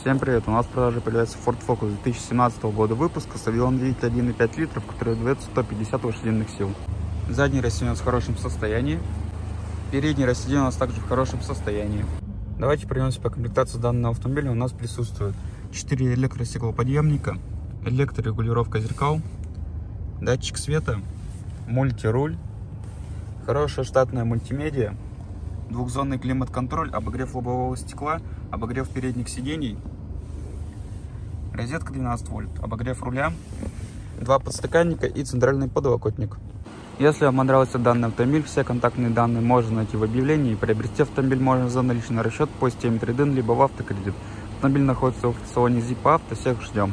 Всем привет! У нас в продаже появляется Ford Focus 2017 года выпуска с авион двигатель 1,5 литров, который дает 150 лошадиных сил. Задний растение у нас в хорошем состоянии. Передний растение у нас также в хорошем состоянии. Давайте пройдемся по комплектации данного автомобиля. У нас присутствует 4 электростеклоподъемника, электрорегулировка зеркал, датчик света, мультируль, хорошая штатная мультимедиа, двухзонный климат-контроль, обогрев лобового стекла, обогрев передних сидений, розетка 12 вольт, обогрев руля, два подстаканника и центральный подлокотник. Если вам понравился данный автомобиль, все контактные данные можно найти в объявлении. Приобрести автомобиль можно за наличный расчет по системе 3D, либо в автокредит. Автомобиль находится в салоне Zip Auto. Всех ждем.